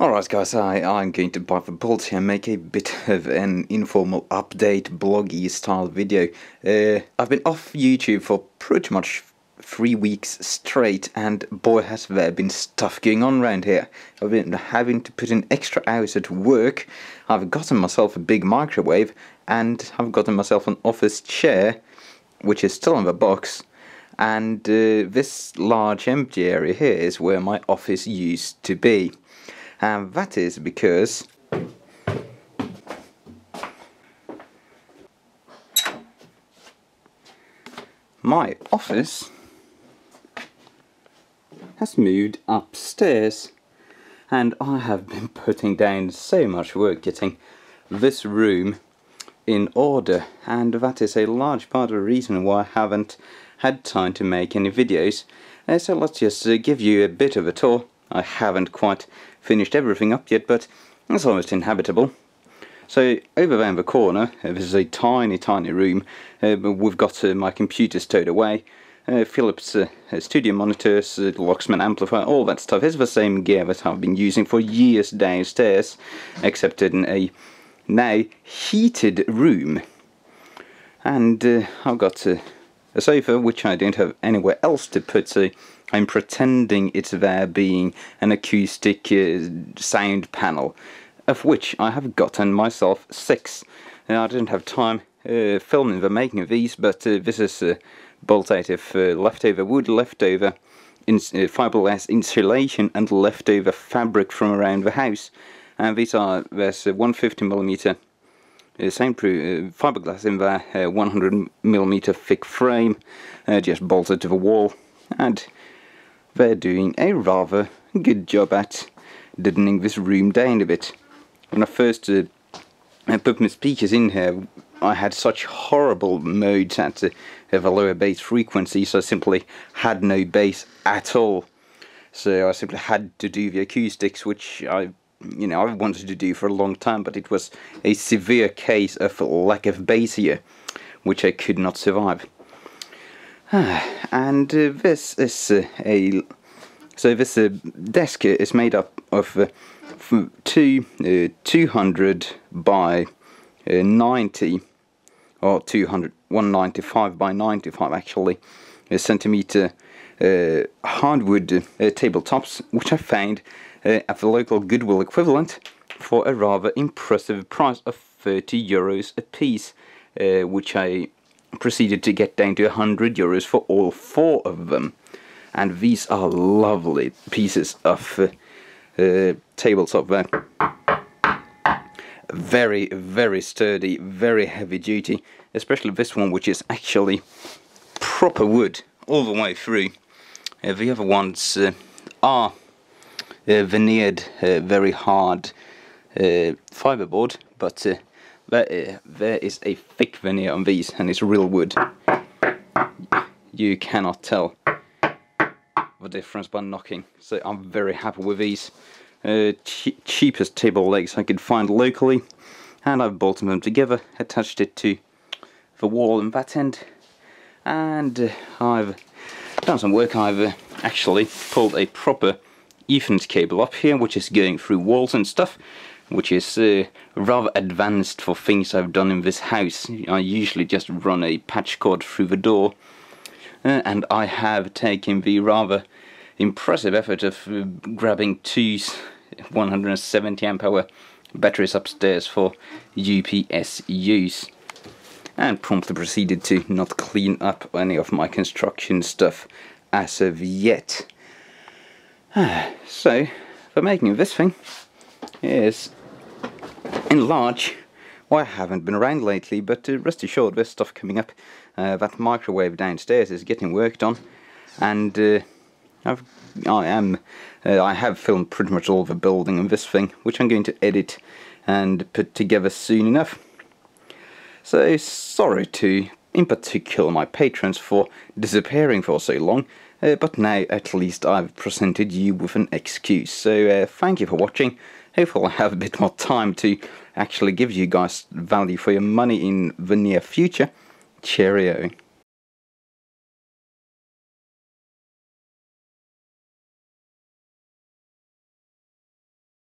Alright guys, I, I'm going to buy the bolt here and make a bit of an informal update bloggy style video. Uh, I've been off YouTube for pretty much three weeks straight and boy has there been stuff going on around here. I've been having to put in extra hours at work, I've gotten myself a big microwave and I've gotten myself an office chair which is still in the box and uh, this large empty area here is where my office used to be and that is because my office has moved upstairs. And I have been putting down so much work getting this room in order. And that is a large part of the reason why I haven't had time to make any videos. Uh, so let's just uh, give you a bit of a tour. I haven't quite finished everything up yet, but it's almost inhabitable. So over there in the corner, uh, this is a tiny, tiny room. Uh, we've got uh, my computer stowed away. Uh, Philips uh, studio monitors, uh, Luxman amplifier, all that stuff is the same gear that I've been using for years downstairs, except in a now heated room. And I've got a sofa which I don't have anywhere else to put, so I'm pretending it's there being an acoustic uh, sound panel, of which I have gotten myself six. Now, I didn't have time uh, filming the making of these, but uh, this is uh, bolt out of uh, leftover wood, leftover uh, fiberglass insulation, and leftover fabric from around the house. And these are there's a 150 uh, soundproof uh, fiberglass in there, 100 millimeter thick frame, just bolted to the wall, and they're doing a rather good job at deadening this room down a bit. When I first uh, put my speakers in here, I had such horrible modes at uh, a lower bass frequency, so I simply had no bass at all. So I simply had to do the acoustics, which I, you know, I wanted to do for a long time, but it was a severe case of lack of bass here, which I could not survive. and uh, this is uh, a so this uh, desk is made up of uh, two uh, 200 by uh, 90 or 200 195 by 95 actually centimeter hardwood tabletops which I found at the local Goodwill equivalent for a rather impressive price of 30 euros a piece which I proceeded to get down to 100 euros for all four of them. And these are lovely pieces of uh, uh, tabletop there. Very, very sturdy, very heavy duty, especially this one which is actually proper wood all the way through. Uh, the other ones uh, are uh, veneered uh, very hard fiberboard, but there, there is a thick veneer on these and it's real wood. You cannot tell the difference by knocking. So I'm very happy with these. Uh, cheapest table legs I could find locally and I've bolted them together, attached it to the wall in that end and uh, I've done some work. I've uh, actually pulled a proper Ethernet cable up here which is going through walls and stuff which is uh, rather advanced for things I've done in this house. I usually just run a patch cord through the door uh, and I have taken the rather impressive effort of uh, grabbing two 170 amp hour batteries upstairs for UPS use and promptly proceeded to not clean up any of my construction stuff as of yet. so, for making this thing is in large, well, I haven't been around lately, but uh, rest assured there's stuff coming up. Uh, that microwave downstairs is getting worked on, and uh, I've, I am, uh, I have filmed pretty much all the building of this thing, which I'm going to edit and put together soon enough. So sorry to, in particular, my patrons for disappearing for so long, uh, but now at least I've presented you with an excuse. So uh, thank you for watching hopefully I'll have a bit more time to actually give you guys value for your money in the near future. Cheerio.